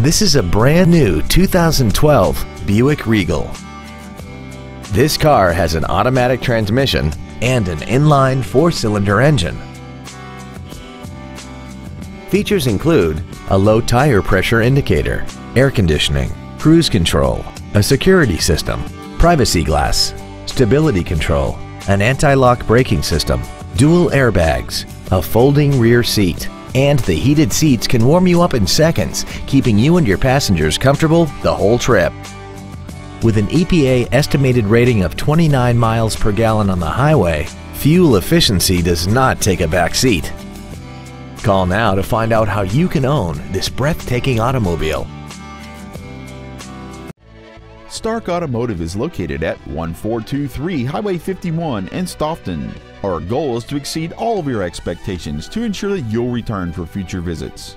This is a brand new 2012 Buick Regal. This car has an automatic transmission and an inline four-cylinder engine. Features include a low tire pressure indicator, air conditioning, cruise control, a security system, privacy glass, stability control, an anti-lock braking system, dual airbags, a folding rear seat, and the heated seats can warm you up in seconds, keeping you and your passengers comfortable the whole trip. With an EPA estimated rating of 29 miles per gallon on the highway, fuel efficiency does not take a back seat. Call now to find out how you can own this breathtaking automobile. Stark Automotive is located at 1423 Highway 51 in Stoughton. Our goal is to exceed all of your expectations to ensure that you'll return for future visits.